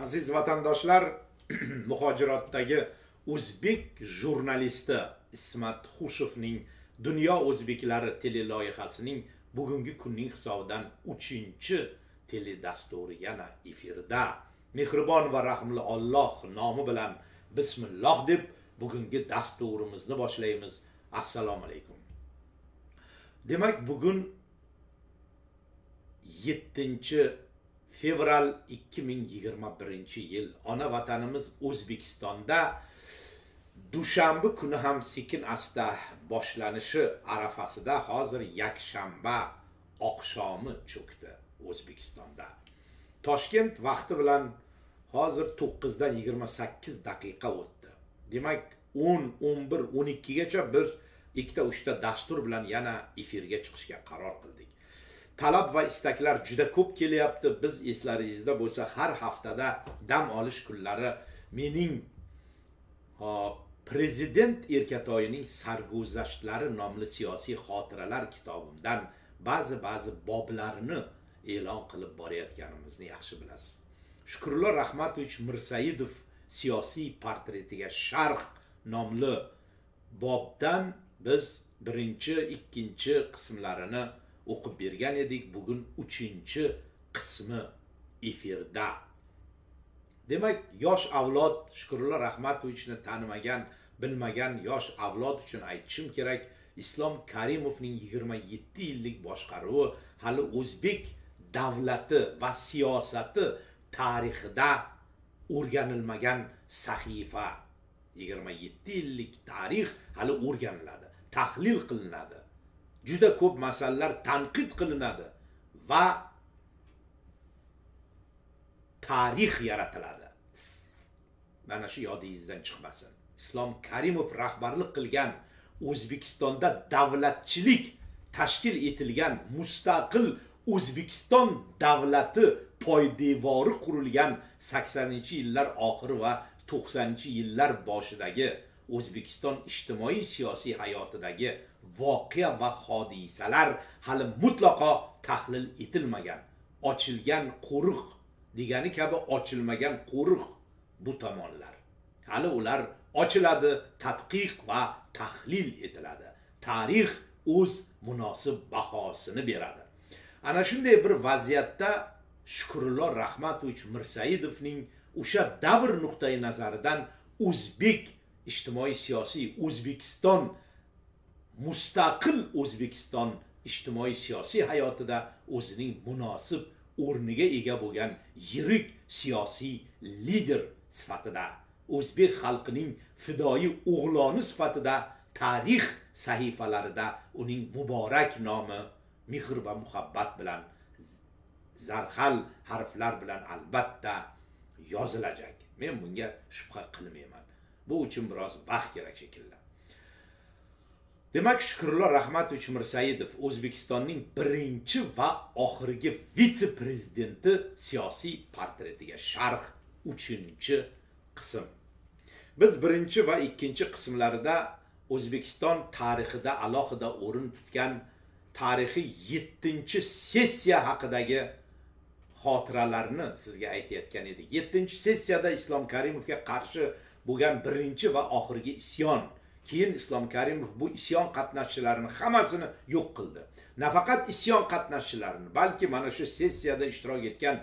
aziz vatandoshlar muhojirotdagi o'zbek jurnalisti ismat xushevning dunyo o'zbeklari teleloyihasining bugungi kunning hisobidan uchinchi teledasturi yana efirda mehribon va rahmli olloh nomi bilan bismilloh deb bugungi dasturimizni boshlaymiz. Assalomu alaykum. Demak bugun yettinchi fevral 2021 yil ona vatanimiz o'zbekistonda dushanba kuni ham sekin asta boshlanishi arafasida hozir yakshanba oqshomi cho'kdi o'zbekistonda. Toshkent vaqti bilan hozir to'qqizdan yigirma sakkiz daqiqa o'tdi. Demak o'n o'n bir o'n ikkigacha bir ikkita uchta dastur bilan yana efirga chiqishga qaror qildik. Talab va istaklar juda ko'p kelyapti. Biz eslaringizda bo'lsa har haftada dam olish kunlari mening prezident erkatoyining sarguzashtlari nomli siyosiy xotiralar kitobimdan ba'zi ba'zi boblarni e'lon qilib borayotganimizni yaxshi bilasiz. Shukrullo rahmatovich mirsaidov siyosiy portretiga sharh nomli bobdan biz birinchi ikkinchi qismlarini o'qib bergan edik bugun uchinchi qismi efirda. Demak yosh avlod shukurullo rahmatovichni tanimagan bilmagan yosh avlod uchun aytishim kerak islom karimovning yigirma yetti yillik boshqaruvi hali o'zbek davlati va siyosati tarixida o'rganilmagan sahifa. Yigirma yetti yillik tarix hali o'rganiladi tahlil qilinadi. Juda ko'p masalalar tanqid qilinadi va tarix yaratiladi. Mana shu yodingizdan chiqmasin. Islom karimov rahbarlik qilgan o'zbekistonda davlatchilik tashkil etilgan mustaqil o'zbekiston davlati poydevori qurilgan saksoninchi yillar oxiri va to'qsoninchi yillar boshidagi o'zbekiston ijtimoiy siyosiy hayotidagi voqea va hodisalar hali mutlaqo tahlil etilmagan. Ochilgan qo'riq degani kabi ochilmagan qo'riq bu tomonlar. Hali ular ochiladi tadqiq va tahlil etiladi. Tarix o'z munosib bahosini beradi. Ana shunday bir vaziyatda shukurullo rahmatovich mirsaidovning o'sha davr nuqtai nazaridan o'zbek ijtimoiy siyosiy o'zbekiston mustaqil o'zbekiston ijtimoiy siyosiy hayotida o'zining munosib o'rniga ega bo'lgan yirik siyosiy lider sifatida o'zbek xalqining fidoyi o'g'loni sifatida tarix sahifalarida uning muborak nomi mehr va muhabbat bilan zarhal harflar bilan albatta yozilajak. Men bunga shubha qilmayman. Bu uchun biroz vaqt kerak shekilli. Demak shukurullo rahmatovich mirsaidov o'zbekistonning birinchi va oxirgi vitse prezidenti siyosiy portretiga sharh uchinchi qism. Biz birinchi va ikkinchi qismlarida o'zbekiston tarixida alohida o'rin tutgan tarixiy yettinchi sessiya haqidagi xotiralarni sizga aytayotgan edik. Yettinchi sessiyada islom karimovga qarshi bo'lgan birinchi va oxirgi isyon keyin islom karimov bu isyon qatnashchilarini hammasini yo'q qildi. Nafaqat isyon qatnashchilarini balki mana shu sessiyada ishtirok etgan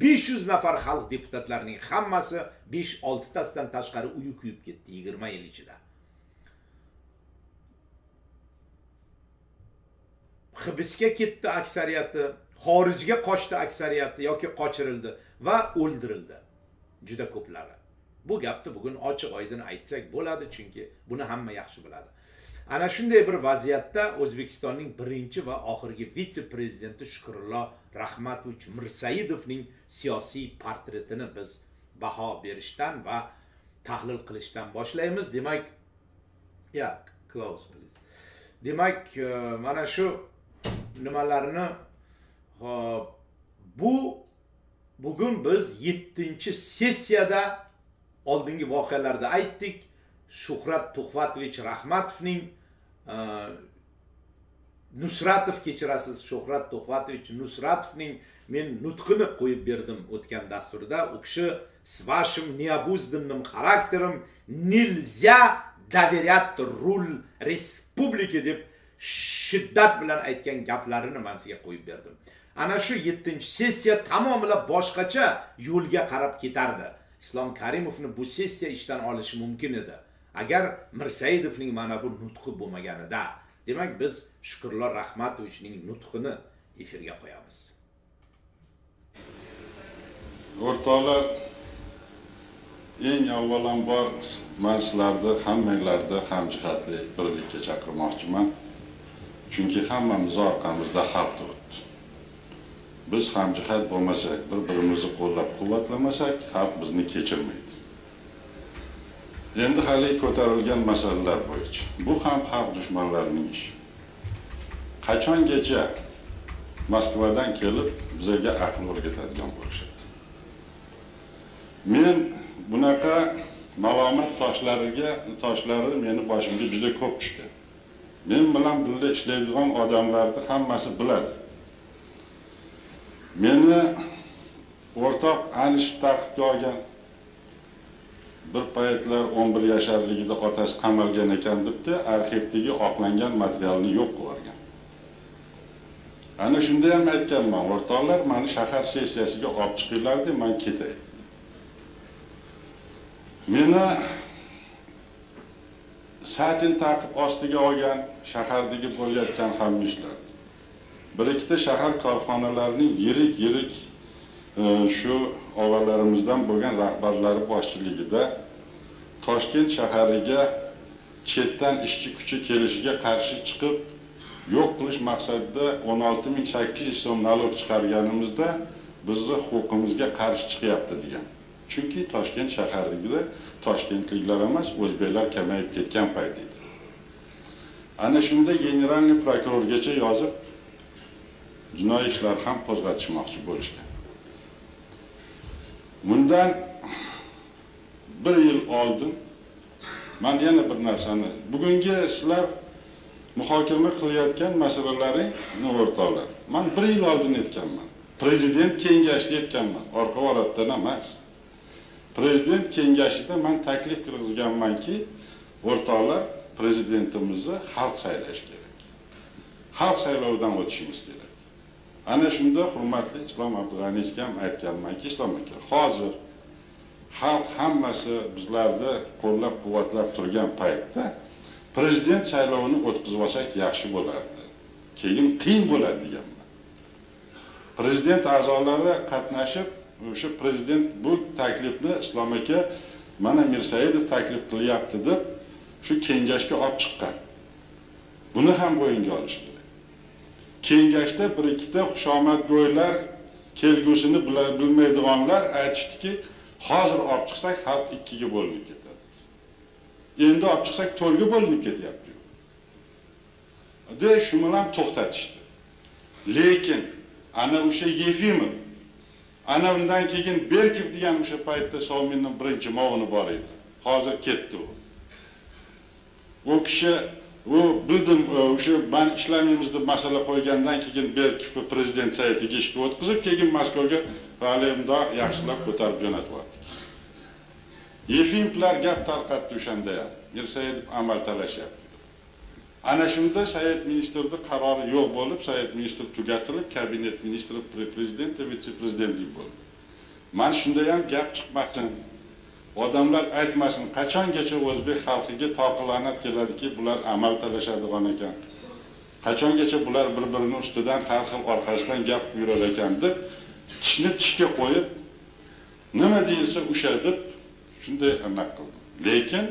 500 nafar xalq deputatlarining hammasi 5-6 tasidan tashqari uyi kuyib ketdi 20 yil ichida. Hibsga ketdi aksariyati xorijga qochdi aksariyati yoki qochirildi va o'ldirildi juda ko'plari. Bu gapni bugun ochiq oydin aytsak bo'ladi chunki buni hamma yaxshi biladi. Ana shunday bir vaziyatda o'zbekistonning birinchi va oxirgi vitse prezidenti shukurullo rahmatovich mirsaidovning siyosiy portretini biz baho berishdan va tahlil qilishdan boshlaymiz. Demak ya close please. Demak e, mana shu nimalarni hop bu bugun biz yettinchi sessiyada oldingi voqealarda aytdik. Shuhrat tuhvatovich rahmatovning e, nusratov kechirasiz shuhrat tuhvatovich nusratovning men nutqini qo'yib berdim o'tgan dasturda. U kishi с вашим необузданным характером нельзя доверять rul республики deb shiddat bilan aytgan gaplarini man sizga qo'yib berdim. Ana shu yettinchi sessiya tamomila boshqacha yo'lga qarab ketardi. Islom karimovni bu sessiya ishdan olishi mumkin edi. Agar mirsaidovning mana bu nutqi bo'lmaganida demak biz shukurlar rahmatovichning nutqini efirga qo'yamiz. O'rtoqlar eng avvalambor man sizlarni hammanglarni hamjihatlik birlikka chaqirmoqchiman. Chunki hammamiz orqamizda xalq turibdi. Biz hamjihat bo'lmasak bir birimizni qo'llab quvvatlamasak xalq bizni kechirmaydi. Endi hali ko'tarilgan masalalar bo'yicha. Bu ham xalq dushmanlarining ishi. Qachongacha moskvadan kelib bizga aql o'rgatadigan bo'lishadi? Men bunaqa malomat toshlariga toshlari meni boshimga juda ko'p tushgan. Men bilan birga ishlaydigan odamlarni hammasi biladi. Meni o'rtoq alishib taqibga olgan bir paytlar 11 yasharligida otasi qamalgan ekan debdi. Arxivdagi oqlangan materialni yo'q qilib yuborgan ana shunda ham aytganman o'rtoqlar mani shahar sessiyasiga olib chiqinglar deb man ketay meni satin taqib ostiga olgan shahardagi bo'layotgan hamyurtlar bir ikkita shahar korxonalarining yirik yirik e, shu og'alarimizdan bo'lgan rahbarlari boshchiligida toshkent shahariga chetdan ishchi kuchi kelishiga qarshi chiqib yo'q qilish maqsadida 16800 so'm nalog chiqarganimizda bizni huquqimizga qarshi chiqyapti degan. Chunki toshkent shaharida toshkentliklar emas o'zbeklar kamayib ketgan payt edi. Ana shunda generalniy prokurorgacha yozib jinoiy ishlar ham qo'zg'atishmoqchi bo'lishgan. Bundan bir yil oldin man yana bir narsani bugungi sizlar muhokama qilayotgan masalalaringni o'rtoqlar man bir yil oldin aytganman prezident kengashida aytganman orqa holatdan emas. Prezident kengashida man taklif kirgizganmanki o'rtoqlar prezidentimizni xalq saylashi kerak. Xalq saylovidan o'tishimiz kerak. Ana shunda hurmatli islom abdug'aniyevich ham aytganmanki islom aka hozir xalq hammasi bizlarni qo'llab quvvatlab turgan paytda prezident saylovini o'tkazib olsak yaxshi bo'lardi keyin qiyin bo'ladi deganman. Prezident a'zolari qatnashib o'sha prezident bu taklifni islom aka mana mirsaidov taklif qilyapti deb shu kengashga olib chiqqan. Buni ham bo'yinga olish kengashda bir ikkita xushomadgo'ylar kelgusini bilmaydiganlar aytishdiki hozir olib chiqsak xalq ikkiga bo'linib ketadi. Endi olib chiqsak to'rtga bo'linib ketyapti. De shu bilan to'xtatishdi. Lekin ana o'sha yefimov ana undan keyin berkiv degan o'sha paytda sominni birinchi muovini bor edi. Hozir ketdi u. U kishi u bildim e, o'sha man ishlamaymiz deb masala qo'ygandan keyin berki prezident saytiga ishga o'tkazib keyin moskvaga hali mundoq yaxshilab ko'tarib jo'natib yefimlar yefimovlar gap tarqatdi o'shanda ham mirsaidov amal talashyapti ana shunda sovet ministrni qarori yo'q bo'lib sovet ministri tugatilib kabinet ministri prezident vitse prezidentlik bo'ldi. Mana shunda ham gap chiqmasin. Odamlar aytmasin qachongacha o'zbek xalqiga toqilonat keladiki bular amal talashadigan ekan. Qachongacha bular bir birini ustidan har xil orqasidan gap yurar ekan deb tishni tishga qo'yib nima deyilsa o'sha deb shunday anaqa qildim lekin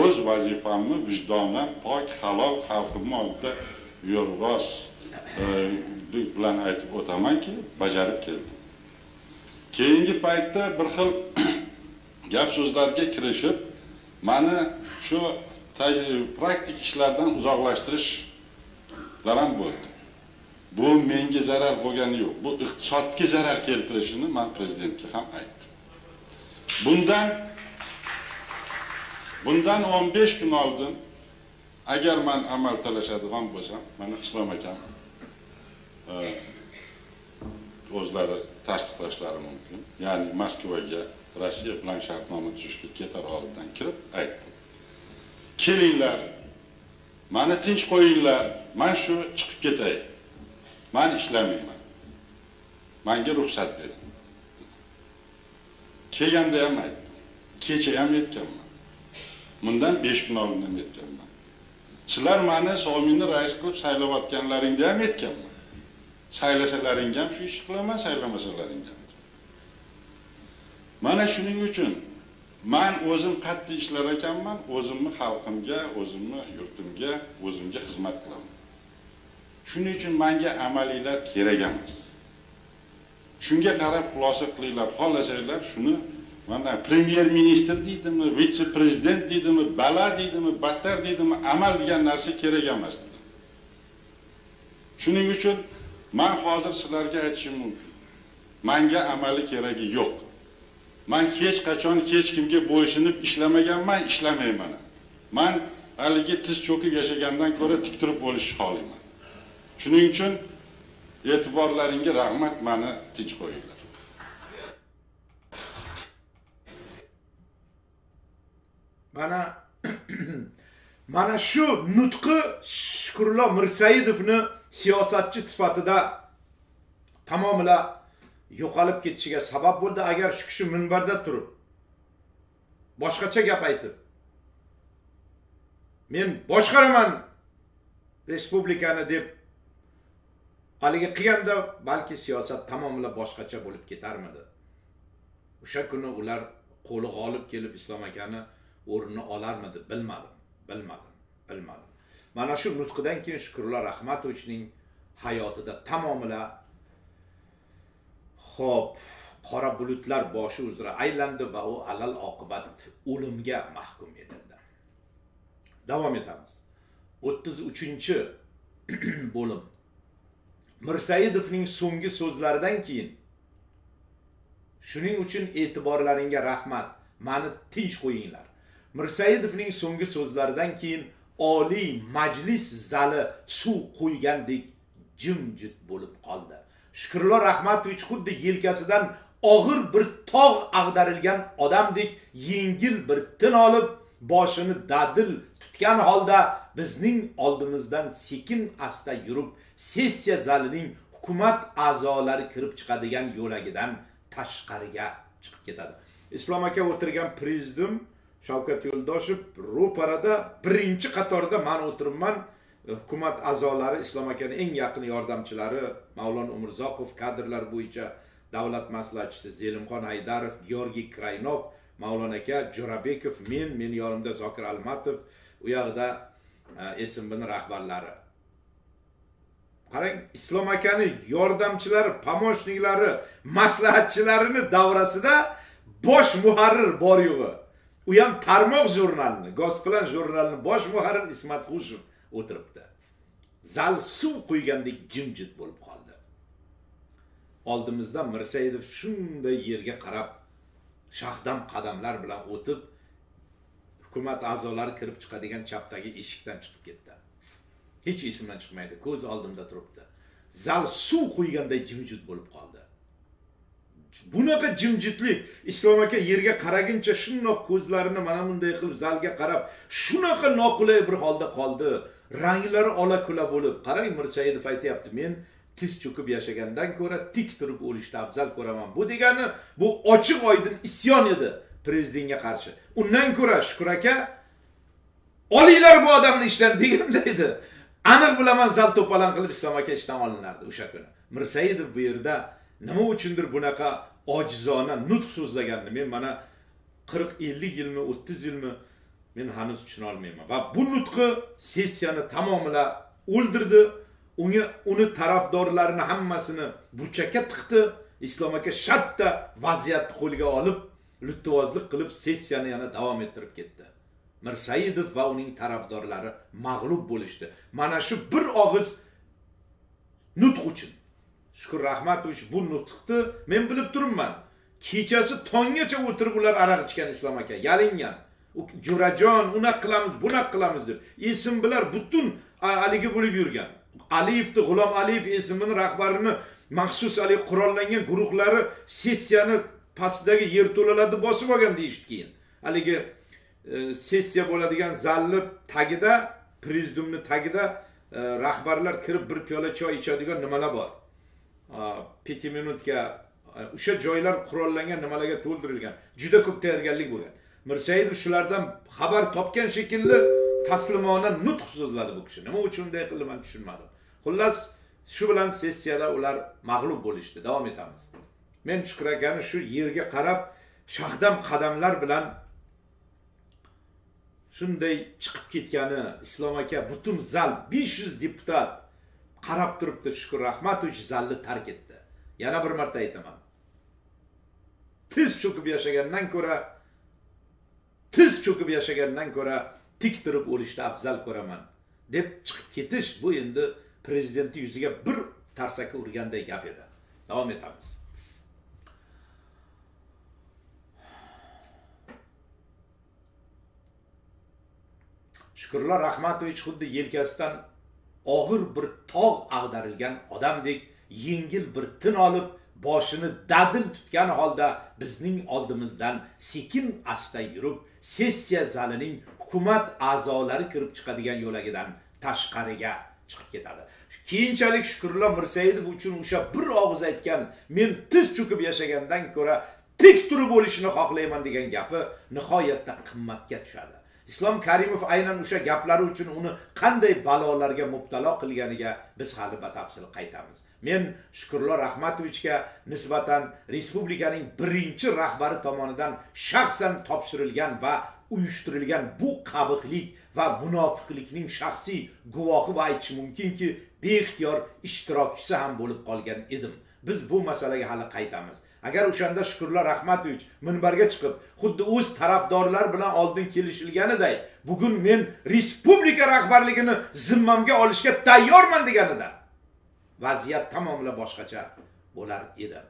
o'z vazifamni vijdonan pok halol xalqimni oldida yo'lrost e, bilan aytib o'tamanki bajarib keldim. Keyingi paytda bir xil gap so'zlarga kirishib mani shu praktik ishlardan uzoqlashtirishlar ham bo'ldi. Bu menga zarar bo'lgani yo'q. Bu iqtisodga zarar keltirishini man prezidentga ham aytdim. Bundan bundan 15 kun oldin agar man amal talashadigan bo'lsam mana islom akam e, o'zlari tasdiqlashlari mumkin. Ya'ni moskvaga rossiya bilan shartnoma tuzishga ketar oldindan kirib aytdi. Kelinglar mani tinch qo'yinglar man shu chiqib ketay. Man ishlamayman. Manga ruxsat bering. Kelganda ham aytdim kecha ham aytganman bundan besh kun oldin ham aytganman sizlar mani sominni rais qilib saylayotganlaringda ham aytganman saylasalaring ham shu ishni qilaman saylamasalaring ham. Mana shuning uchun man o'zim qattiq ishlar ekanman o'zimni xalqimga o'zimni yurtimga o'zimga xizmat qilaman. Shuning uchun manga amaliylar kerak emas. Shunga qarab xulosa qilinglar xohlasanglar shuni mana premyer ministr deydimi vitse prezident deydimi bala deydimi battar deydimi amal degan narsa kerak emas dedim shuning uchun man hozir sizlarga aytishim mumkin. Manga amali keragi yo'q. Man hech qachon hech kimga bo'ysunib ishlamaganman ishlamayman. Man haligi tiz cho'kib yashagandan ko'ra tik turib o'lishni xohlayman shuning uchun e'tiborlaringga rahmat mani tinch qo'yinglar. Mana mana shu nutqi shukurullo mirsaidovni siyosatchi sifatida tamomila yo'qolib ketishiga sabab bo'ldi agar shu kishi minbarda turib boshqacha gap aytib men boshqaraman respublikani deb haligi qilganda balki siyosat tamomila boshqacha bo'lib ketarmidi? O'sha kuni ular qo'li g'olib kelib islom akani o'rnini olarmidi? Bilmadim bilmadim bilmadim. Mana shu nutqidan keyin shukurullo rahmatovichning hayotida tamomila ho'p qora bulutlar boshi uzra aylandi va u alal oqibat o'limga mahkum etildi. Davom etamiz. o'ttiz uchinchi bo'lim. Mirsaidovning so'nggi so'zlaridan keyin shuning uchun e'tiborlaringga rahmat. Mani tinch qo'yinglar. Mirsaidovning so'nggi so'zlaridan keyin oliy majlis zali suv quygandek jimjit bo'lib qoldi. Shukurullo rahmatovich xuddi yelkasidan og'ir bir tog' ag'darilgan odamdek yengil bir tin olib boshini dadil tutgan holda bizning oldimizdan sekin asta yurib sessiya zalining hukumat a'zolari kirib chiqadigan yo'lagidan tashqariga chiqib ketadi. Islom aka o'tirgan prezidium shavkat yo'ldoshev ro'parada birinchi qatorda man o'tiribman hukumat a'zolari islom akani eng yaqin yordamchilari mavlon umurzoqov kadrlar bo'yicha davlat maslahatchisi zelimxon haydarov georgiy kraynov mavlon aka jo'rabekov men meni yonimda zokir almatov u yoqda e, smbni rahbarlari. Qarang islom akani yordamchilari pomoshniklari maslahatchilarini davrasida bosh muharrir bor yo'g'i. U ham tarmoq jurnalini gosplan jurnalini bosh muharrir ismat g'ushev o'tiribdi. Zal suv quygandek jimjit bo'lib qoldi. Oldimizda mirsaidov shunday yerga qarab shahdam qadamlar bilan o'tib hukumat a'zolari kirib chiqadigan chapdagi eshikdan chiqib ketdi. Hech esimdan chiqmaydi ko'z oldimda turibdi. Zal suv quyganday jimjit bo'lib qoldi. Bunaqa jimjitlik islom aka yerga qaraguncha shundoq ko'zlarini mana bunday qilib zalga qarab shunaqa noqulay bir holda qoldi. Ranglari ola kula bo'lib qarang mirsaidov aytyapti men tiz cho'kib yashagandan ko'ra tik turib o'lishni afzal ko'raman. Bu degani bu ochiq oydin isyon edi prezidentga qarshi. Undan ko'ra shukur aka olinglar bu odamni ishdan deganda edi. Aniq bilaman zal to'polon qilib islom aka ishdan olinardi o'sha kuni. Mirsaidov bu yerda nima uchundir bunaqa ojizona nutq so'zlaganini men mana qirq ellik yilmi o'ttiz yilmi men hanuz tushunolmayman. Va bu nutqi sessiyani tamomila o'ldirdi. Unga uni tarafdorlarini hammasini burchakka tiqdi. Islom aka shatta vaziyatni qo'lga olib luttvozlik qilib sessiyani yana davom ettirib ketdi. Mirsaidov va uning tarafdorlari mag'lub bo'lishdi. Mana shu bir og'iz nutq uchun. Shukur rahmatovich bu nutqni men bilib turibman. Kechasi tonggacha o'tirib ular aroq ichgan islom aka yalingan. Jo'rajon unaqa qilamiz bunaqa qilamiz deb. Ism bilan butun haligi bo'lib yurgan. Aliyevni g'ulom aliyev esimini rahbarini maxsus haligi qurollangan guruhlari sessiyani pastidagi yerto'lalarni bosib olgan deyishdi keyin. Haligi e, sessiya bo'ladigan zalni tagida prezidiumni tagida e, rahbarlar kirib bir piyola choy ichadigan nimalar bor. Peti minutga e, o'sha joylar qurollangan nimalarga to'ldirilgan. Juda ko'p tayyorgarlik bo'lgan. Mirsaidov shulardan xabar topgan shekilli taslimona nutq so'zladi bu kishi. Nima uchun unday qildi man tushunmadim. Xullas shu bilan sessiyada ular mag'lub bo'lishdi. Davom etamiz. Men shukur akani shu yerga qarab shahdam qadamlar bilan shunday chiqib ketgani islom aka butun zal besh yuz deputat qarab turibdi. Shukur rahmatovich zalni tark etdi. Yana bir marta aytaman. Tiz cho'kib yashagandan ko'ra tiz cho'kib yashagandan ko'ra tik turib o'lishni afzal ko'raman deb chiqib ketish bu endi prezidentni yuziga bir tarsaki urganday gap edi. Davom etamiz. Shukurlar rahmatovich xuddi yelkasidan og'ir bir tog' ag'darilgan odamdek yengil bir tin olib boshini dadil tutgan holda bizning oldimizdan sekin asta yurib sessiya zalining hukumat a'zolari kirib chiqadigan yo'lagidan tashqariga chiqib ketadi. Keyinchalik shukurullo mirsaidov uchun o'sha bir og'iz aytgan men tiz cho'kib yashagandan ko'ra tik turib o'lishni xohlayman degan gapi nihoyatda qimmatga tushadi. Islom karimov aynan o'sha gaplari uchun uni qanday balolarga mubtalo qilganiga biz hali batafsil qaytamiz. Men shukurlo rahmatovichga nisbatan respublikaning birinchi rahbari tomonidan shaxsan topshirilgan va uyushtirilgan bu qabihlik va munofiqlikning shaxsiy guvohi va aytish mumkinki beixtiyor ishtirokchisi ham bo'lib qolgan edim. Biz bu masalaga hali qaytamiz. Agar o'shanda shukurlar rahmatovich minbarga chiqib xuddi o'z tarafdorlar bilan oldin kelishilganiday bugun men respublika rahbarligini zimmamga olishga tayyorman deganida vaziyat tamomila boshqacha bo'lar edi.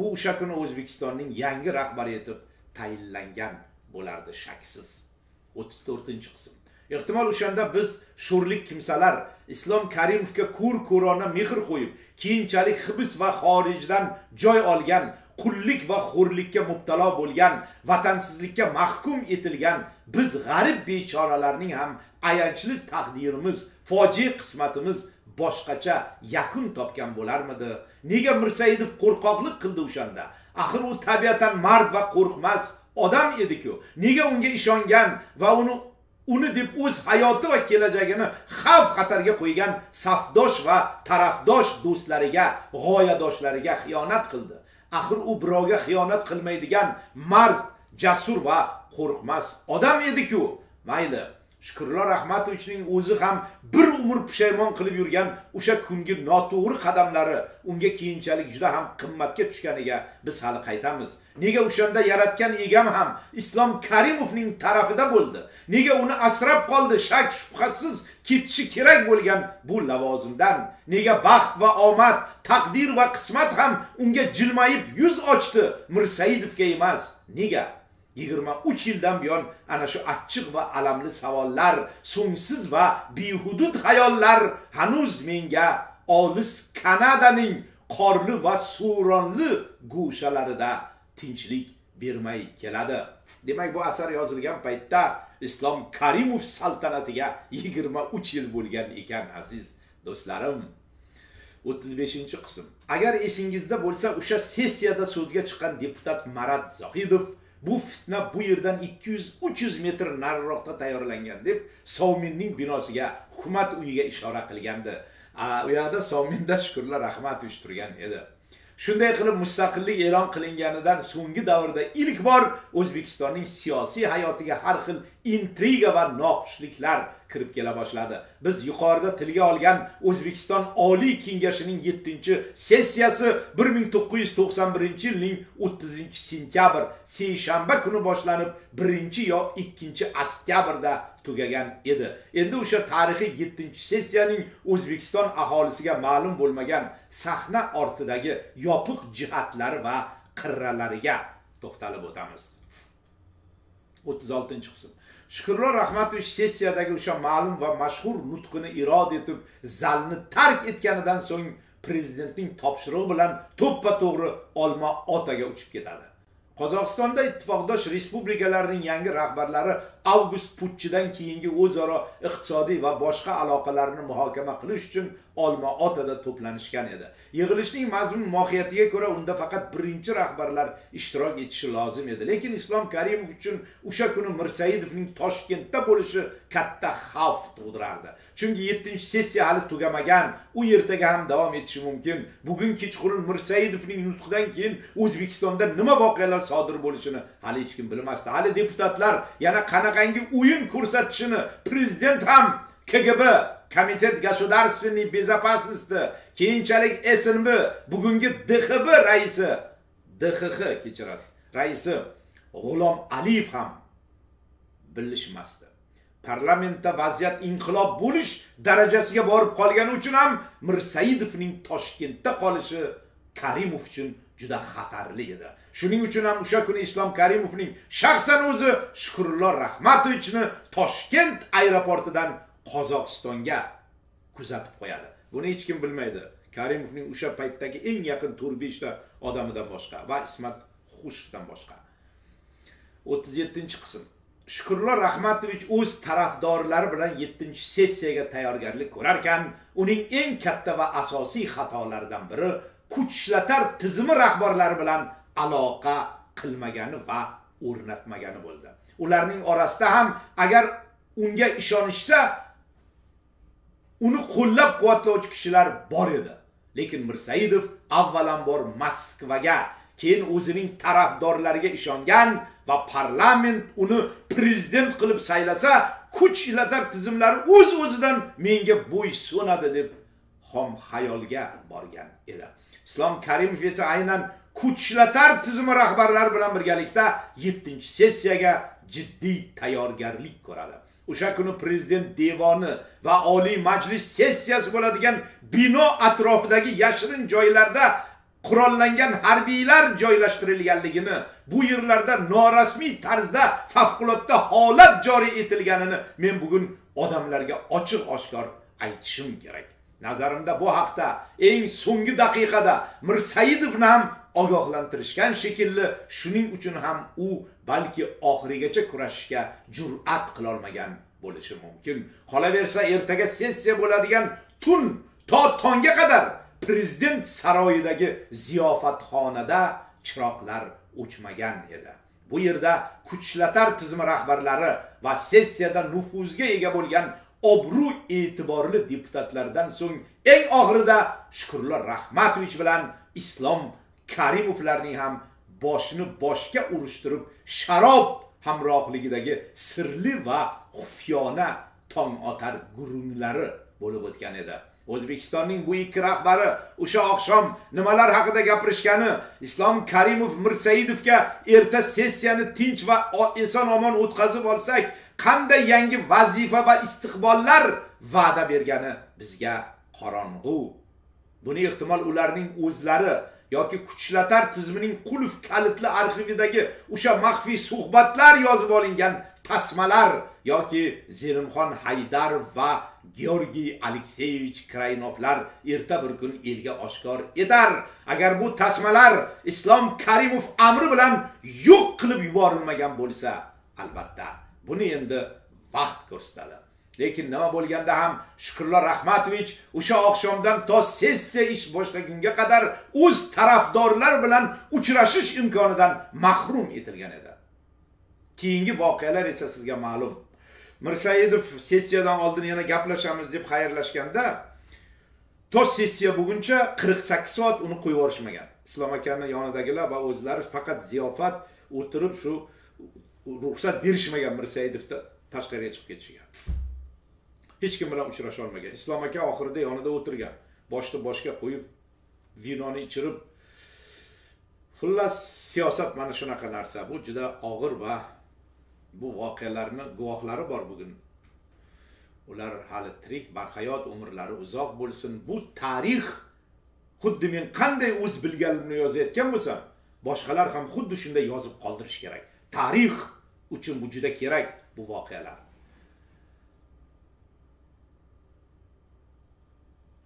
U o'sha kuni o'zbekistonning yangi rahbari etib tayinlangan bo'lardi shaksiz. O'ttiz to'rtinchi qism. Ehtimol o'shanda biz sho'rlik kimsalar islom karimovga ko'r ko'rona mehr qo'yib keyinchalik hibs va xorijdan joy olgan qullik va xo'rlikka mubtalo bo'lgan vatansizlikka mahkum etilgan biz g'arib bechoralarning ham ayanchli taqdirimiz fojia qismatimiz boshqacha yakun topgan bo'larmidi? Nega mirsaidov qo'rqoqlik qildi o'shanda? Axir u tabiatan mard va qo'rqmas odam ediku. Nega unga ishongan va uni uni deb o'z hayoti va kelajagini xavf xatarga qo'ygan safdosh va tarafdosh do'stlariga g'oyadoshlariga xiyonat qildi? Axir u birovga xiyonat qilmaydigan mard jasur va qo'rqmas odam ediku. Mayli shukurlar rahmatovichning o'zi ham bir umr pushaymon qilib yurgan o'sha kungi noto'g'ri qadamlari unga keyinchalik juda ham qimmatga tushganiga biz hali qaytamiz. Nega o'shanda yaratgan egam ham islom karimovning tarafida bo'ldi? Nega uni asrab qoldi shak shubhasiz ketishi kerak bo'lgan bu lavozimdan? Nega baxt va omad taqdir va qismat ham unga jilmayib yuz ochdi mirsaidovga emas? Nega? Yigirma uch yildan buyon ana shu achchiq va alamli savollar so'ngsiz va behudud xayollar hanuz menga olis kanadaning qorli va suronli go'shalarida tinchlik bermay keladi. Demak bu asar yozilgan paytda islom karimov saltanatiga yigirma uch yil bo'lgan ekan aziz do'stlarim. O'ttiz beshinchi qism. Agar esingizda bo'lsa o'sha sessiyada so'zga chiqqan deputat marat zohidov bu fitna bu yerdan 200-300 metr nariroqda tayyorlangan deb sovminning binosiga, hukumat uyiga ishora qilgandi. U yoqda Sominda Shukurlar Rahmatovich turgan edi. Shunday qilib mustaqillik e'lon qilinganidan so'nggi davrda ilk bor O'zbekistonning siyosiy hayotiga har xil intriga va noxushliklar kirib kela boshladi. Biz yuqorida tilga olgan o'zbekiston oliy kengashining 7 sessiyasi 1991 yilning 30 sentyabr seshanba kuni boshlanib 1 yo 2 oktyabrda tugagan edi. Endi o'sha tarixiy 7 sessiyaning o'zbekiston aholisiga ma'lum bo'lmagan sahna ortidagi yopiq jihatlari va qirralariga to'xtalib o'tamiz. 36 qism. Shukurlo rahmatovich sessiyadagi o'sha ma'lum va mashhur nutqini irod etib zalni tark etganidan so'ng prezidentning topshirig'i bilan to'ppa to'g'ri olma otaga uchib ketadi. Qozog'istonda ittifoqdosh respublikalarning yangi rahbarlari avgust putchidan keyingi o'zaro iqtisodiy va boshqa aloqalarni muhokama qilish uchun olma otada to'planishgan edi. Yig'ilishning mazmun mohiyatiga ko'ra unda faqat birinchi rahbarlar ishtirok etishi lozim edi. Lekin islom karimov uchun o'sha kuni mirsaidovning toshkentda bo'lishi katta xavf tug'dirardi. Chunki yettinchi sessiya hali tugamagan u ertaga ham davom etishi mumkin. Bugun kechqurun mirsaidovning nutqidan keyin o'zbekistonda nima voqealar sodir bo'lishini hali hech kim bilmasdi. Hali deputatlar yana qanaqangi o'yin ko'rsatishini prezident ham kgb komitet государственной безопасности keyinchalik snb bugungi dxb raisi. Dxx kechirasiz. Raisi g'ulom aliyev ham bilishmasdi parlamentda vaziyat inqilob bo'lish darajasiga borib qolgani uchun ham mirsaidovning toshkentda qolishi karimov uchun juda xatarli edi. Shuning uchun ham o'sha kuni islom karimovning shaxsan o'zi shukurullo rahmatovichni toshkent aeroportidan qozog'istonga kuzatib qo'yadi. Buni hech kim bilmaydi. Karimovning o'sha paytdagi eng yaqin to'rt beshta odamidan boshqa va ismat xusovdan boshqa. O'ttiz yettinchi qism. Shukurullo rahmatovich o'z tarafdorlari bilan yettinchi sessiyaga tayyorgarlik ko'rarkan. Uning eng katta va asosiy xatolaridan biri kuch ishlatar tizimi rahbarlari bilan aloqa qilmagani va o'rnatmagani bo'ldi. Ularning orasida ham agar unga ishonishsa uni qo'llab quvvatlovchi kishilar bor edi. Lekin mirsaidov avvalambor moskvaga keyin o'zining tarafdorlariga ishongan va parlament uni prezident qilib saylasa kuch ilatar tizimlari o'z uz o'zidan menga bo'ysunadi deb xom xayolga borgan edi. Islom karimov esa aynan kuchlatar tizimi rahbarlari bilan birgalikda yettinchi sessiyaga jiddiy tayyorgarlik ko'radi. O'sha kuni prezident devoni va oliy majlis sessiyasi bo'ladigan bino atrofidagi yashirin joylarda qurollangan harbiylar joylashtirilganligini bu yerlarda norasmiy tarzda favqulodda holat joriy etilganini men bugun odamlarga ochiq oshkor aytishim kerak. Nazarimda bu haqda eng so'nggi daqiqada mirsaidovni ham ogohlantirishgan shekilli shuning uchun ham u balki oxirigacha kurashishga jur'at qilolmagan bo'lishi mumkin. Qolaversa ertaga sessiya bo'ladigan tun to tongga qadar prezident saroyidagi ziyofatxonada chiroqlar o'chmagan edi. Bu yerda kuchlatar tizimi rahbarlari va sessiyada nufuzga ega bo'lgan obro' e'tiborli deputatlardan so'ng eng oxirida shukurullo rahmatovich bilan islom karimovlarning ham boshni boshga urishtirib sharob hamrohligidagi sirli va xufiyona tong otar gurunglari bo'lib o'tgan edi. O'zbekistonning bu ikki rahbari o'sha oqshom nimalar haqida gapirishgani islom karimov mirsaidovga erta sessiyani tinch va eson omon o'tkazib olsak qanday yangi vazifa va istiqbollar va'da bergani bizga qorong'u. Buni ehtimol ularning o'zlari yoki kuchlatar tizimining qulf kalitli arxividagi o'sha maxfiy suhbatlar yozib olingan tasmalar yoki zelimxon haydarov va georgiy alekseyevich kraynovlar erta bir kun elga oshkor etar. Agar bu tasmalar islom karimov amri bilan yo'q qilib yuborilmagan bo'lsa albatta buni endi vaqt ko'rsatadi. Lekin nima bo'lganda ham shukurlo rahmatovich o'sha oqshomdan to sessiya ish boshlagunga qadar o'z tarafdorlar bilan uchrashish imkonidan mahrum etilgan edi. Keyingi voqealar esa sizga ma'lum. Mirsaidov sessiyadan oldin yana gaplashamiz deb xayrlashganda to sessiya bo'lguncha qirq sakkiz soat uni qo'yib yuborishmagan. Islom akani yonidagilar va o'zlari faqat ziyofat o'tirib shu ruxsat berishmagan mirsaidovni tashqariga chiqib ketishiga. Hech kim bilan uchrasha olmagan islom aka oxirida yonida o'tirgan. Boshni boshga qo'yib vinoni ichirib xullas siyosat mana shunaqa narsa. Bu juda og'ir va bu voqealarni guvohlari bor bugun. Ular hali tirik barhayot umrlari uzoq bo'lsin. Bu tarix xuddi men qanday o'z bilganimni yozayotgan bo'lsam boshqalar ham xuddi shunday yozib qoldirish kerak. Tarix uchun bu juda kerak bu voqealar.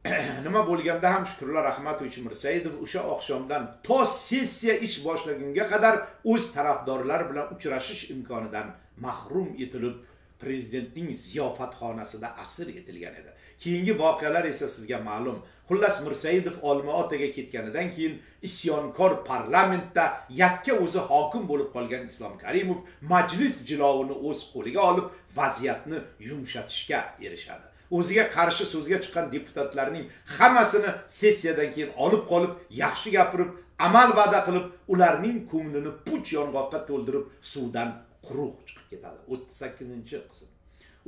nima bo'lganda ham shukurullo rahmatovich mirsaidov o'sha oqshomdan to sessiya ish boshlagunga qadar o'z tarafdorlari bilan uchrashish imkonidan mahrum etilib prezidentning ziyofatxonasida asir etilgan edi. Keyingi voqealar esa sizga ma'lum. Xullas mirsaidov olmaotaga ketganidan keyin isyonkor parlamentda yakka o'zi hokim bo'lib qolgan islom karimov majlis jilovini o'z qo'liga olib vaziyatni yumshatishga erishadi. O'ziga qarshi so'zga chiqqan deputatlarning hammasini sessiyadan keyin olib qolib yaxshi gapirib amal va'da qilib ularning ko'nglini puch yong'oqqa to'ldirib suvdan quruq chiqib ketadi. o'ttiz sakkizinchi qism.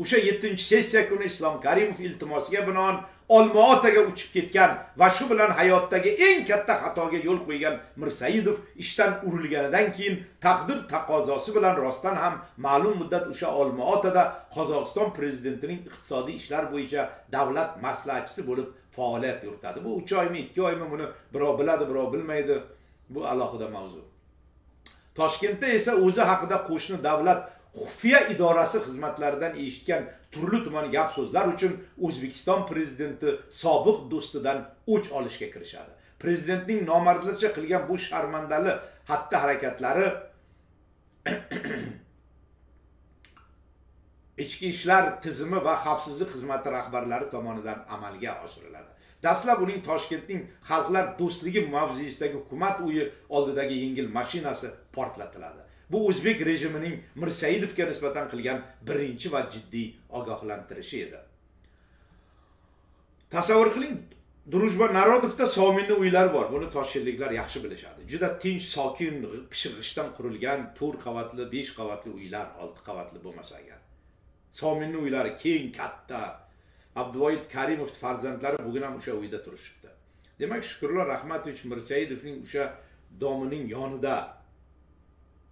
O'sha yettinchi sessiya kuni islom karimov iltimosiga binoan olmaotaga uchib ketgan va shu bilan hayotdagi eng katta xatoga yo'l qo'ygan mirsaidov ishdan urilganidan keyin taqdir taqozosi bilan rostdan ham ma'lum muddat o'sha olmaotada qozog'iston prezidentining iqtisodiy ishlar bo'yicha davlat maslahatchisi bo'lib faoliyat yuritadi. Bu uch oymi ikki oymi buni birov biladi birov bilmaydi. Bu alohida mavzu. Toshkentda esa o'zi haqida qo'shni davlat xufiya idorasi xizmatlaridan eshitgan turli tuman gap so'zlar uchun o'zbekiston prezidenti sobiq do'stidan o'ch olishga kirishadi. Prezidentning nomardlarcha qilgan bu sharmandali xatti harakatlari ichki ishlar tizimi va xavfsizlik xizmati rahbarlari tomonidan amalga oshiriladi. Dastlab uning toshkentning xalqlar do'stligi mavzesidagi hukumat uyi oldidagi yengil mashinasi portlatiladi. Bu o'zbek rejimining mirsaidovga nisbatan qilgan birinchi va jiddiy ogohlantirishi edi. Tasavvur qiling drujba narodovda sominni uylari bor. Buni toshkentliklar yaxshi bilishadi. Juda tinch sokin pishiq g'ishtdan qurilgan to'rt qavatli besh qavatli uylar olti qavatli bo'lmasa agar. Sominni uylari keng katta. Abduvoyid karimov farzandlari bugun ham o'sha uyda turishibdi. Demak shukurlar rahmatovich mirsaidovning o'sha domining yonida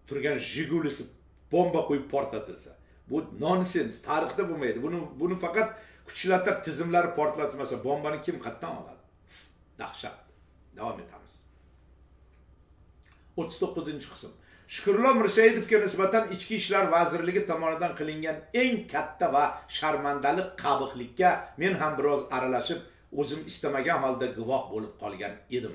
turgan jigulisi bomba qo'yib portlatilsa. Bu nonsens tarixda bo'lmaydi. Buni buni faqat kuchlar tizimlari portlatmasa bombani kim qayerdan oladi? Dahshat. Davom etamiz. o'ttiz to'qqizinchi qism. Shukurullo mirsaidovga nisbatan ichki ishlar vazirligi tomonidan qilingan eng katta va sharmandali qabihlikka men ham biroz aralashib o'zim istamagan holda guvoh bo'lib qolgan edim.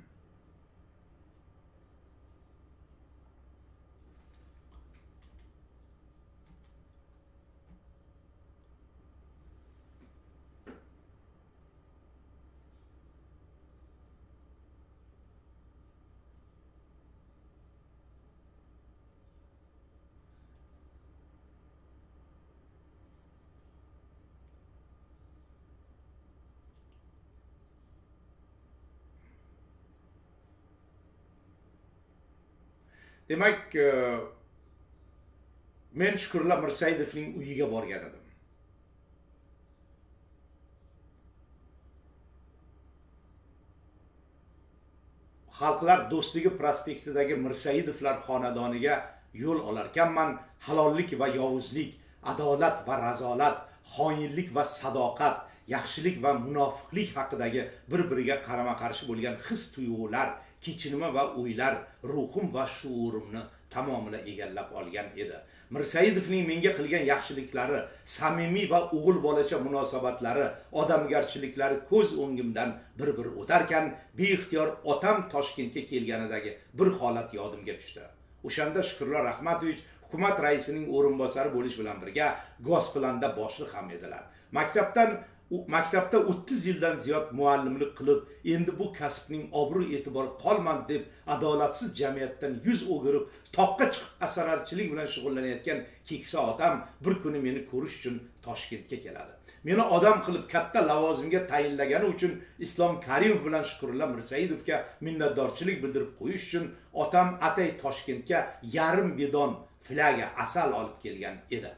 demak e, men shukurla mirsaidovning uyiga borgan edim. Xalqlar do'stligi prospektidagi mirsaidovlar xonadoniga yo'l olarkanman. Halollik va yovuzlik adolat va razolat xoinlik va sadoqat yaxshilik va munofiqlik haqidagi bir biriga qarama qarshi bo'lgan his tuyg'ular kechinma va o'ylar ruhim va shuurimni tamomila egallab olgan edi. Mirsaidovning menga qilgan yaxshiliklari samimiy va o'g'il bolacha munosabatlari odamgarchiliklari ko'z o'ngimdan bir bir o'tarkan beixtiyor otam toshkentga kelganidagi bir holat yodimga tushdi. O'shanda shukurlo rahmatovich hukumat raisining o'rinbosari bo'lish bilan birga gosplanda boshliq ham edilar. Maktabdan maktabda o'ttiz yildan ziyod muallimlik qilib endi bu kasbning obro' e'tibori qolmadi deb adolatsiz jamiyatdan yuz o'girib toqqa chiqib asararchilik bilan shug'ullanayotgan keksa otam bir kuni meni ko'rish uchun toshkentga keladi. Meni odam qilib katta lavozimga tayinlagani uchun islom karimov bilan shukurullo mirsaidovga minnatdorchilik bildirib qo'yish uchun otam atay toshkentga yarim bedon flaga asal olib kelgan edi.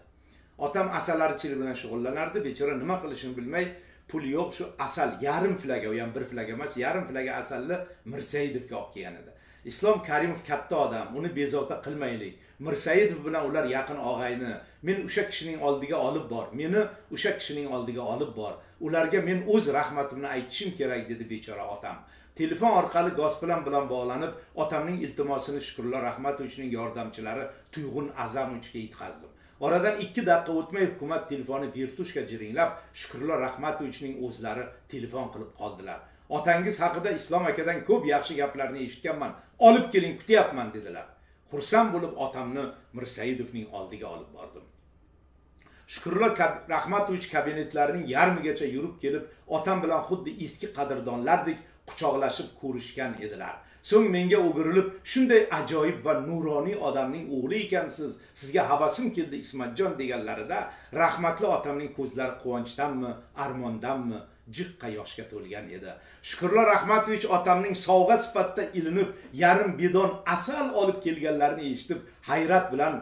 Otam asalarichilik bilan shug'ullanardi bechora nima qilishini bilmay pul yo'q shu asal yarim flaga u ham bir flaga emas yarim flaga asalni mirsaidovga olib kelgan edi. Islom karimov katta odam uni bezovta qilmaylik. Mirsaidov bilan ular yaqin og'ayni men o'sha kishining oldiga olib bor meni o'sha kishining oldiga olib bor. Ularga men o'z rahmatimni aytishim kerak dedi bechora otam. Telefon orqali gospilan bilan bog'lanib otamning iltimosini shukurlar rahmatovichning yordamchilari tuyg'un azamovichga yetkazdim oradan ikki daqiqa o'tmay hukumat telefoni vertushka jiringlab shukurullo rahmatovichning o'zlari telefon qilib qoldilar. Otangiz haqida islom akadan ko'p yaxshi gaplarni eshitganman olib keling kutyapman dedilar. Xursand bo'lib otamni mirsaidovning oldiga olib bordim. Shukurullo rahmatovich kabinetlarining yarmigacha yurib kelib otam bilan xuddi eski qadrdonlardek quchoqlashib ko'rishgan edilar. So'ng menga o'girilib shunday ajoyib va nuroniy odamning o'g'li ekansiz sizga havasim keldi ismatjon deganlarida rahmatli otamning ko'zlari quvonchdanmi armondanmi jiqqa yoshga to'lgan edi. Shukurlo rahmatovich otamning sovg'a sifatida ilinib yarim bedon asal olib kelganlarini eshitib hayrat bilan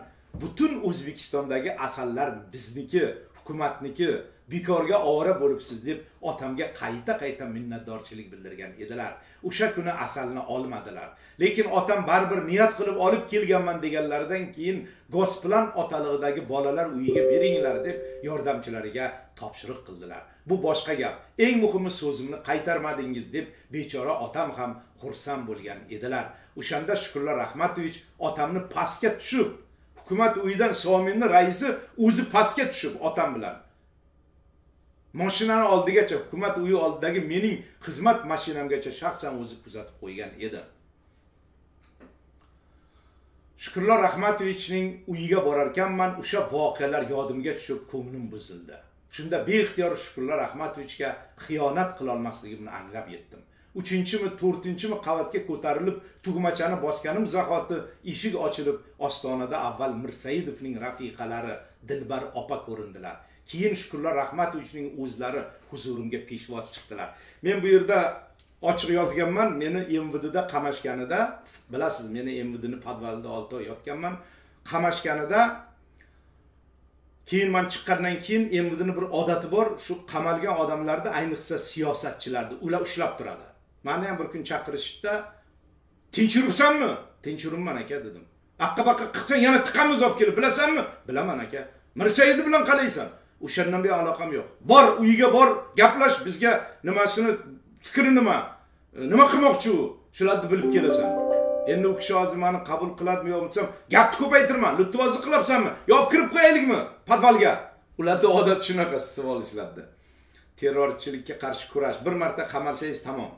butun o'zbekistondagi asallar bizniki hukumatniki bekorga ovora bo'libsiz deb otamga qayta qayta minnatdorchilik bildirgan edilar. O'sha kuni asalni olmadilar. Lekin otam baribir niyat qilib olib kelganman deganlaridan keyin gosplan otalig'idagi bolalar uyiga beringlar deb yordamchilariga topshiriq qildilar. Bu boshqa gap. Eng muhimi so'zimni qaytarmadingiz deb bechora otam ham xursand bo'lgan edilar. O'shanda shukurlar rahmatovich otamni pastga tushib hukumat uyidan sominni raisi o'zi pastga tushib otam bilan mashinani oldigacha hukumat uyi oldidagi mening xizmat mashinamgacha shaxsan o'zi kuzatib qo'ygan edi. Shukurlo rahmatovichning uyiga borarkanman o'sha voqealar yodimga tushib ko'nglim buzildi. Shunda beixtiyor shukurlo rahmatovichga xiyonat qilolmasligimni anglab yetdim. Uchinchimi to'rtinchimi qavatga ko'tarilib tugmachani bosganim zahoti eshik ochilib ostonada avval mirsaidovning rafiqalari dilbar opa ko'rindilar. Keyin shukurlar rahmatovichning o'zlari huzurimga peshvoz chiqdilar. Men bu yerda ochiq yozganman meni mvdda qamashganida bilasiz meni mvdni podvalida olti oy yotganman. Qamashganida keyin man chiqqandan keyin mvdni bir odati bor shu qamalgan odamlarni ayniqsa siyosatchilarni ular ushlab turadi. Mani ham bir kun chaqirishibdi tinch yuribsanmi tinch yuribman aka dedim. Aqqa baqqa qilsang yana tiqamiz olib kelib bilasanmi? Bilaman aka. Mirsaidi bilan qalaysan. O'shandan buyon aloqam yo'q. Bor uyiga bor gaplash bizga nimasini fikri nima? E, nima qilmoqchi u? Shularni bilib kelasan. Endi u kishi hozir mani qabul qiladimi yo'qmi desam gapni ko'paytirma lutvozi qilyapsanmi yo kirib qo'yaylikmi podvalga? Ularda odat shunaqa savol ishlatdi terrorchilikka qarshi kurash bir marta qamalsangiz tamom.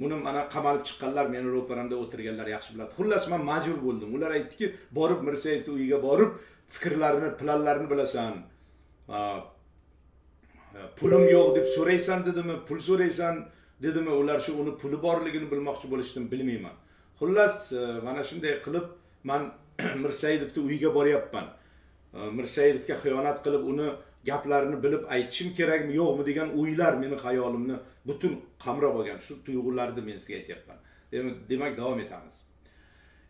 Buni mana qamalib chiqqanlar meni ro'paramda o'tirganlar yaxshi biladi. Xullas man majbur bo'ldim. Ular aytdiki borib mirsayevni uyiga borib fikrlarini planlarini bilasan. Pulim yo'q deb so'raysan dedimi pul so'raysan dedimi ular shu uni puli borligini bilmoqchi bo'lishdimi bilmayman xullas mana shunday qilib man mirsaidovni uyiga boryapman mirsaidovga xiyonat qilib uni gaplarini bilib aytishim kerakmi yo'qmi degan o'ylar meni xayolimni butun qamrab olgan shu tuyg'ularni men sizga aytyapman demak davom etamiz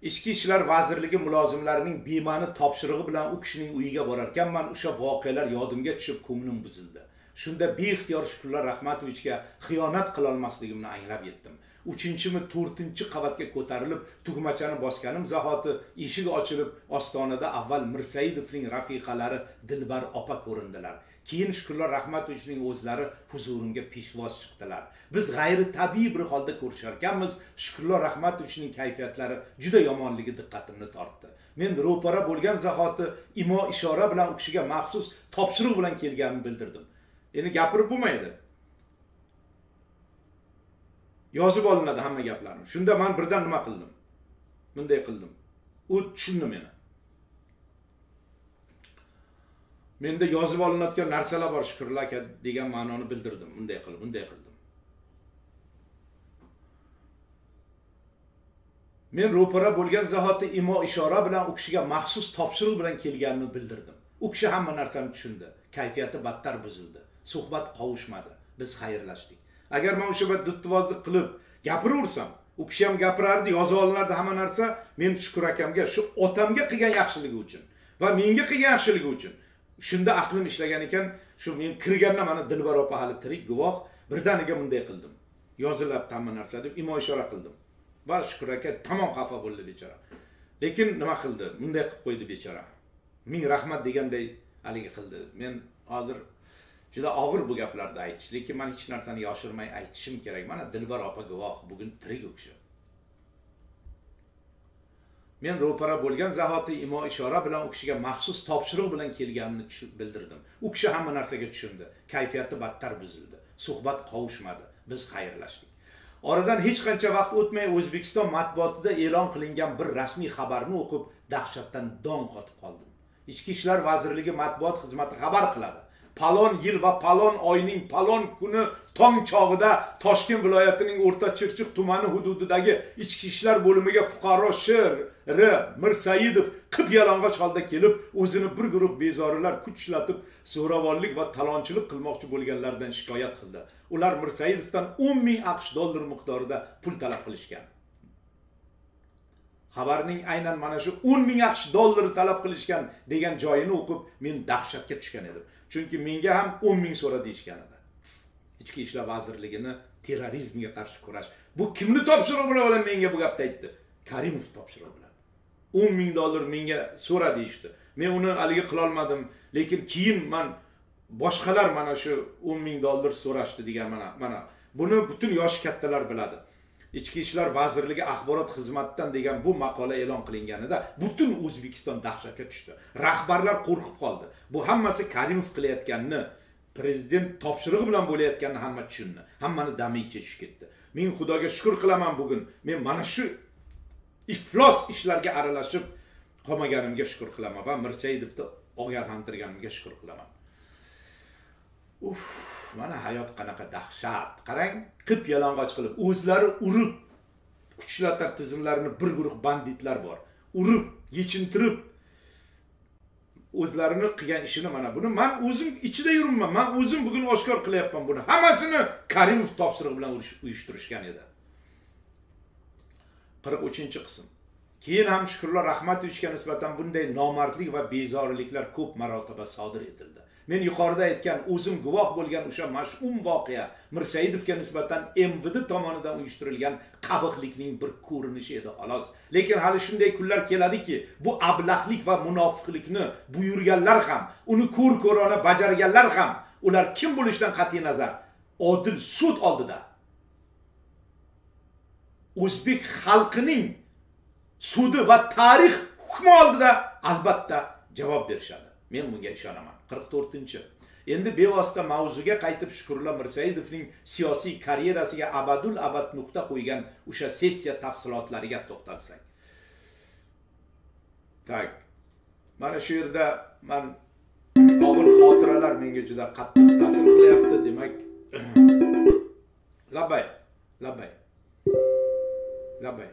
ichki ishlar vazirligi mulozimlarining bema'ni topshirig'i bilan u kishining uyiga borarkanman o'sha voqealar yodimga tushib ko'nglim buzildi. Shunda beixtiyor shukurlar rahmatovichga xiyonat qilolmasligimni anglab yetdim. Uchinchimi to'rtinchi qavatga ko'tarilib tugmachani bosganim zahoti eshik ochilib ostonada avval mirsaidovning rafiqalari dilbar opa ko'rindilar. Keyin shukurlar rahmatovichning o'zlari huzurimga peshvoz chiqdilar. Biz g'ayri tabiiy bir holda ko'rishar ekanmiz shukurlar rahmatovichning kayfiyatlari juda yomonligi diqqatimni tortdi. Men ro'para bo'lgan zahoti imo ishora bilan u kishiga maxsus topshiriq bilan kelganimni bildirdim. Endi gapirib bo'lmaydi. Yozib olinadi hamma gaplarim shunda man birdan nima qildim? Bunday qildim. U tushundi meni. Menda yozib olinayotgan narsalar bor shukurlar aka degan ma'noni bildirdim. Bunday qilib bunday qildim. Men ro'para bo'lgan zahoti imo ishora bilan u kishiga maxsus topshiriq bilan kelganimni bildirdim. U kishi hamma narsani tushundi. Kayfiyati battar buzildi. Suhbat qovushmadi biz xayrlashdik. Agar man o'sha duttuvozlik qilib gapiraversam u kishi ham gapirardi yozib olinardi hamma narsa men shukur akamga shu otamga qilgan yaxshiligi uchun va menga qilgan yaxshiligi uchun shunda aqlim ishlagan ekan shu men kirganda mana dilbar opa hali tirik guvoh birdaniga bunday qildim. Yozilyapti hamma narsa deb imo ishora qildim. Va shukur aka tamom xafa bo'ldi bechora. Lekin nima qildi? Bunday qilib qo'ydi bechora. Ming rahmat deganday haligi qildi. Men hozir juda og'ir bu gaplarni aytish lekin man hech narsani yoshirmay aytishim kerak. Mana dilbar opa guvoh bugun tirik u kishi. Men ro'para bo'lgan zahoti imo ishora bilan u kishiga maxsus topshiriq bilan kelganimni bildirdim. U kishi hamma narsaga tushundi. Kayfiyati battar buzildi. Suhbat qovushmadi biz xayrlashdik. Oradan hech qancha vaqt o'tmay o'zbekiston matbuotida e'lon qilingan bir rasmiy xabarni o'qib dahshatdan dong qotib qoldim. Ichki ishlar vazirligi matbuot xizmati xabar qiladi. Palon yil va palon oyning palon kuni tong chog'ida toshkent viloyatining o'rta chirchiq tumani hududidagi ichki ishlar bo'limiga fuqaro R. mirsaidov qip yalang'och holda kelib o'zini bir guruh bezorilar kuchlatib, zo'ravonlik va talonchilik qilmoqchi bo'lganlardan shikoyat qildi. Ular mirsaidovdan o'n ming aqsh dollar miqdorida pul talab qilishgan. Xabarning aynan mana shu o'n ming aqsh dollar talab qilishgan degan joyini o'qib men dahshatga tushgan edim. Chunki menga ham o'n ming so'ra deyishgan edi. Ichki ishlar vazirligini terrorizmga qarshi kurash. Bu kimni topshirig'i bilan menga bu gapni aytdi? Karimov topshirig'i o'n ming dollar menga so'ra deyishdi. Men uni haligi qilolmadim lekin keyin man boshqalar mana shu o'n ming dollar so'rashdi degan mana mana. Buni butun yoshi kattalar biladi. Ichki ishlar vazirligi axborot xizmatidan degan bu maqola e'lon qilinganida butun o'zbekiston dahshatga tushdi. Rahbarlar qo'rqib qoldi. Bu hammasi karimov qilayotganini prezident topshirig'i bilan bo'layotganini hamma tushundi. Hammani dami tushib ketdi. Men xudoga shukur qilaman bugun. Men mana shu iflos ishlarga aralashib qolmaganimga shukur qilaman va mirsaidovni ogohlantirganimga shukur qilaman. Uf mana hayot qanaqa dahshat. Qarang qip yalang'och qilib o'zlari urib kuchlatar tizimlarini bir guruh banditlar bor. Urib yechintirib o'zlarini qilgan ishini mana buni man o'zim ichida yuribman man o'zim bugun oshkor qilyapman buni. Hammasini karimov topshirig'i bilan uyushtirishgan edi. Qirq uchinchi qism. Keyin ham shukurlar rahmatovichga nisbatan bunday nomardlik va bezoriliklar ko'p marotaba sodir etildi. Men yuqorida aytgan o'zim guvoh bo'lgan o'sha mash'um voqea mirsaidovga nisbatan mvd tomonidan uyushtirilgan qabihlikning bir ko'rinishi edi xolos. Lekin hali shunday kunlar keladiki bu ablahlik va munofiqlikni buyurganlar ham uni ko'r ko'rona bajarganlar ham ular kim bo'lishidan qat'iy nazar odil sud oldida o'zbek xalqining sudi va tarix hukmi oldida albatta javob berishadi. Men bunga ishonaman. Qirq to'rtinchi. Endi bevosita mavzuga qaytib shukurullo mirsaidovning siyosiy karyerasiga abadul abad nuqta qo'ygan o'sha sessiya tafsilotlariga to'xtalsak. Tak. Mana shu yerda man og'ir xotiralar menga juda qattiq ta'sir qilyapti demak. Labay labay. Labay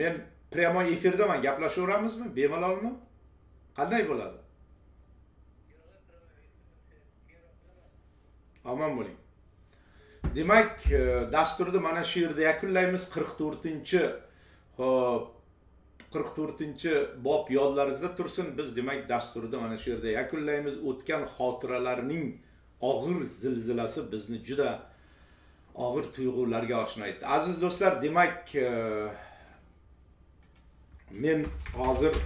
men prямо efirdaman gaplashaveramizmi bemalolmi qanday bo'ladi omon bo'ling demak dasturni mana shu yerda yakunlaymiz qirq to'rtinchi hop qirq to'rtinchi bob yodlaringizda tursin biz demak dasturni mana shu yerda yakunlaymiz o'tgan xotiralarning og'ir zilzilasi bizni juda og'ir tuyg'ularga oshno etdi aziz do'stlar demak e, men hozir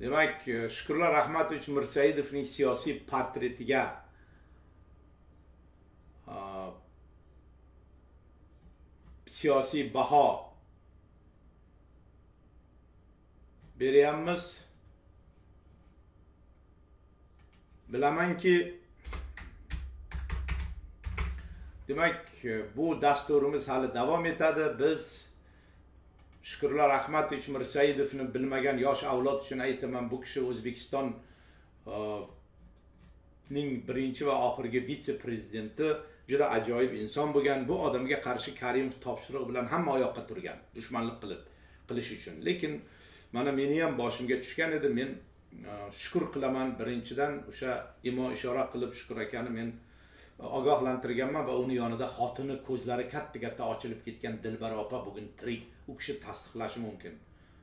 demak e, shukurlar rahmatovich mirsaidovning siyosiy portretiga e, siyosiy baho beryapmiz bilamanki demak e, bu dasturimiz hali davom etadi. Biz shukurlar rahmatovich mirsaidovni bilmagan yosh avlod uchun aytaman bu kishi o'zbekiston e, ning birinchi va oxirgi vitse prezidenti juda ajoyib inson bo'lgan. Bu odamga qarshi karimov topshiriq bilan hamma oyoqqa turgan dushmanlik qilib qilish uchun. Lekin mana meni ham boshimga tushgan edi. Men shukur qilaman birinchidan. O'sha imo ishora qilib shukur akani men ogohlantirganman va uni yonida xotini ko'zlari katta katta ochilib ketgan dilbar opa bugun tirik. U kishi tasdiqlashi mumkin.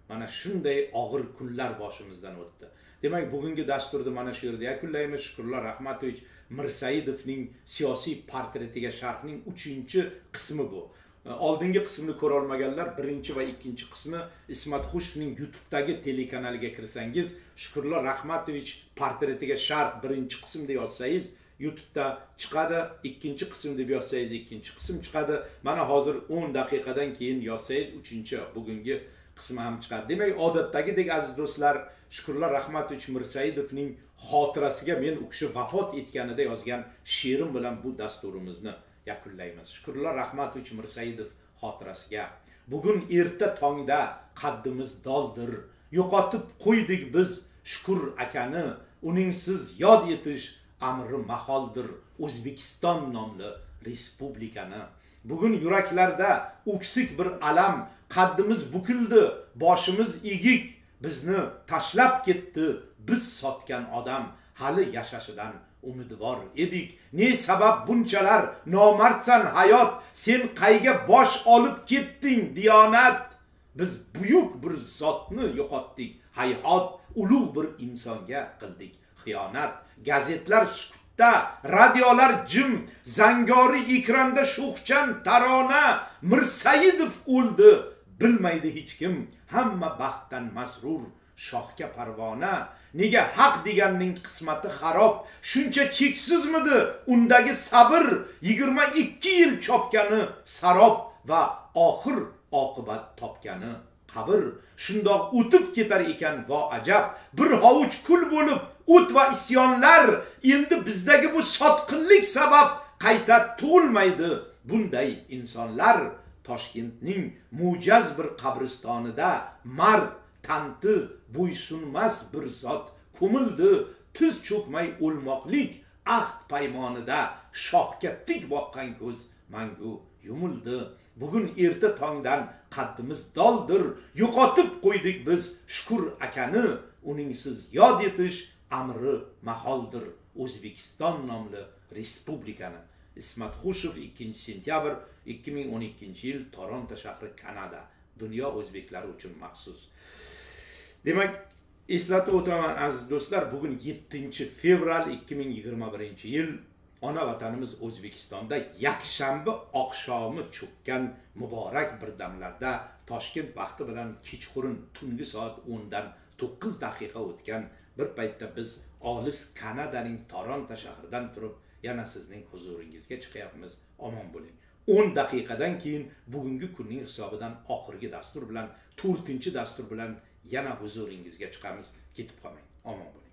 Mana shunday og'ir kunlar boshimizdan o'tdi. Demak bugungi dasturni mana shu yerda yakunlaymiz. Shukurlar rahmatovich mirsaidovning siyosiy portretiga sharhning uchinchi qismi bu. Oldingi qismni ko'rolmaganlar birinchi va ikkinchi qismi ismat xushovning youtube'dagi telekanaliga kirsangiz shukurlar rahmatovich portretiga sharh birinchi qism deb yozsangiz YouTube'da chiqadi. Ikkinchi qism deb yozsangiz ikkinchi qism chiqadi. Mana hozir 10 daqiqadan keyin yozsangiz uchinchi bugungi qismi ham chiqadi. Demak, odatdagidek aziz do'stlar, Shukurlar Rahmatovich Mirsaidovning xotirasiga men u kishi vafot etganida yozgan she'rim bilan bu dasturimizni yakunlaymiz. Shukurlar Rahmatovich Mirsaidov xotirasiga. Bugun erta tongda qaddimiz doldir. Yo'qotib qo'ydik biz shukur akani. Uningsiz yod etish amri maholdir. O'zbekiston nomli respublikani. Bugun yuraklarda o'ksik bir alam. Qaddimiz bukildi boshimiz egik. Bizni tashlab ketdi biz sotgan odam hali yashashidan. Umidvor edik. Ne sabab bunchalar? Nomardsan hayot sen qayga bosh olib ketding diyonat? Biz buyuk bir zotni yo'qotdik. Hayhot ulug' bir insonga qildik. Xiyonat gazetlar sukutda radiolar jim zangori ekranda sho'xchan tarona mirsaidov o'ldi. Bilmaydi hech kim hamma baxtdan masrur shohga parvona nega haq deganning qismati xarob shuncha cheksizmidi? Undagi sabr 22 yil chopgani sarob va oxir oqibat topgani qabr. Shundoq o'tib ketar ekan vo ajab. Bir hovuch kul bo'lib o't va isyonlar endi bizdagi bu sotqinlik sabab qayta tug'ilmaydi. Bunday insonlar toshkentning mo'jaz bir qabristonida mard tanti bo'ysunmas bir zot ko'mildi. Tiz cho'kmay o'lmoqlik ahd paymonida shohga tik boqqan ko'z mangu yumildi. Bugun erta tongdan qaddimiz doldir. Yo'qotib qo'ydik biz shukur akani. Uningsiz yod etish amri maholdir. O'zbekiston nomli respublikani. Ismat xushev 2 sentyabr 2012 yil toronto shahri kanada. Dunyo o'zbeklari uchun maxsus. Demak eslatib o'taman aziz do'stlar bugun 7 fevral 2021 yil ona vatanimiz o'zbekistonda yakshanba oqshomi cho'kkan muborak bir damlarda toshkent vaqti bilan kechqurun tungi soat 10 dan 9 daqiqa o'tgan bir paytda biz olis kanadaning toronto shahridan turib yana sizning huzuringizga chiqyapmiz. Omon bo'ling. 10 daqiqadan keyin bugungi kunning hisobidan oxirgi dastur bilan 4 dastur bilan yana huzuringizga chiqamiz ketib qolmang. Omon bo'ling.